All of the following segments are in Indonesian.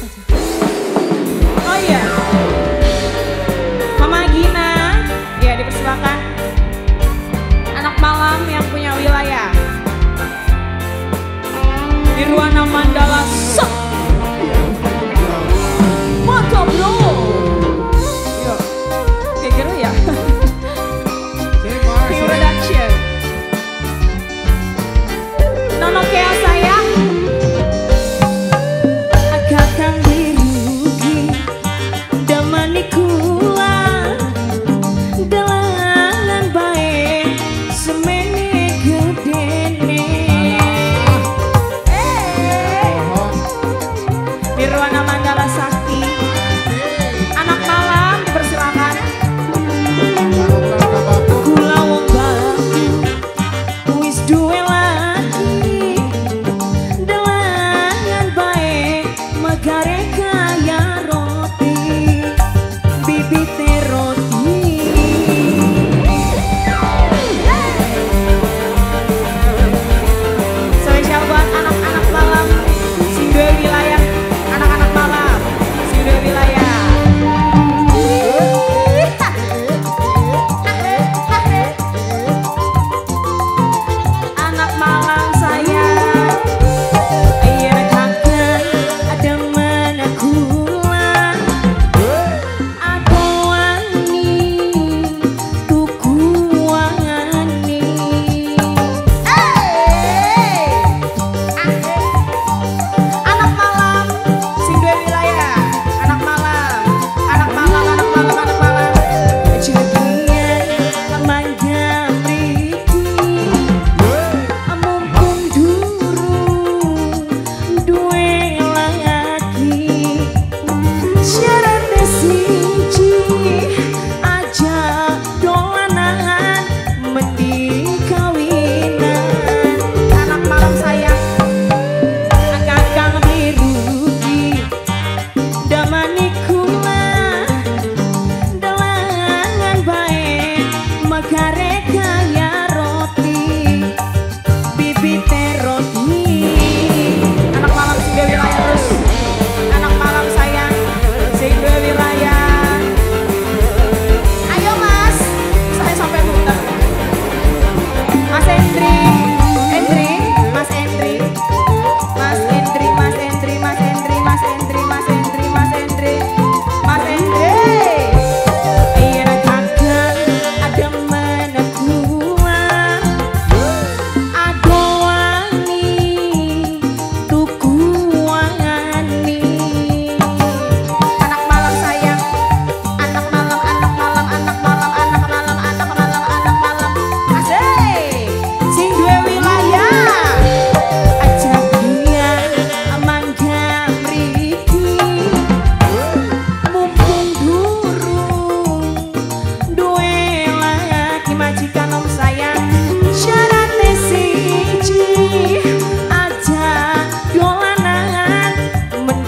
Oh iya. Mama Gina, ya dipersilakan. Anak malam yang punya wilayah. Nirwana Mandala Sok. Mantap bro. Kayak gitu ya. Tim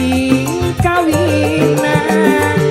ati kawinan.